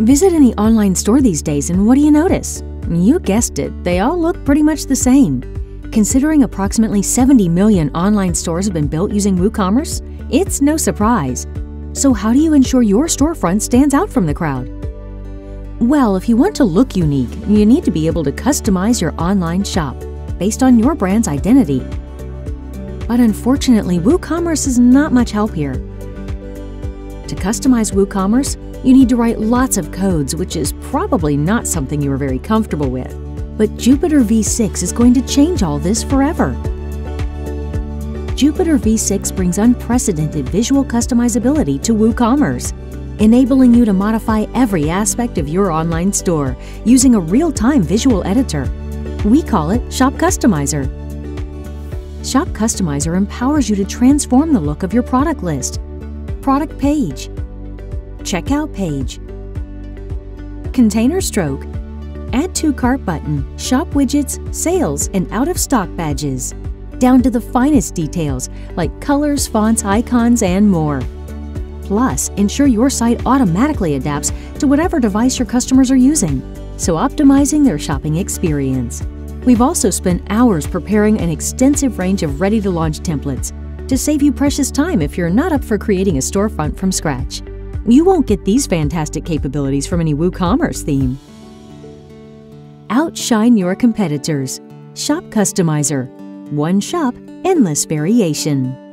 Visit any online store these days and what do you notice? You guessed it, they all look pretty much the same. Considering approximately 70 million online stores have been built using WooCommerce, it's no surprise. So how do you ensure your storefront stands out from the crowd? Well, if you want to look unique, you need to be able to customize your online shop based on your brand's identity. But unfortunately, WooCommerce is not much help here. To customize WooCommerce, you need to write lots of codes, which is probably not something you are very comfortable with. But Jupiter V6 is going to change all this forever. Jupiter V6 brings unprecedented visual customizability to WooCommerce, enabling you to modify every aspect of your online store using a real-time visual editor. We call it Shop Customizer. Shop Customizer empowers you to transform the look of your product list, product page, checkout page, container stroke, add to cart button, shop widgets, sales, and out of stock badges, down to the finest details like colors, fonts, icons, and more. Plus, ensure your site automatically adapts to whatever device your customers are using, so optimizing their shopping experience. We've also spent hours preparing an extensive range of ready to launch templates to save you precious time if you're not up for creating a storefront from scratch. You won't get these fantastic capabilities from any WooCommerce theme. Outshine your competitors. Shop Customizer. One shop, endless variation.